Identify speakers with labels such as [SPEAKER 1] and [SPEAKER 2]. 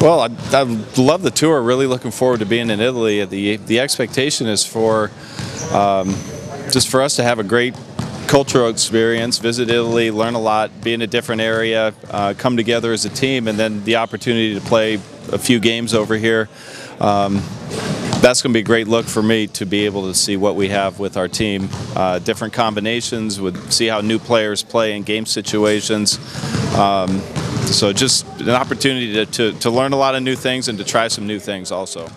[SPEAKER 1] Well, I, I love the tour. Really looking forward to being in Italy. The the expectation is for um, just for us to have a great cultural experience, visit Italy, learn a lot, be in a different area, uh, come together as a team, and then the opportunity to play a few games over here. Um, that's going to be a great look for me to be able to see what we have with our team. Uh, different combinations, would see how new players play in game situations. Um, so just an opportunity to, to, to learn a lot of new things and to try some new things also.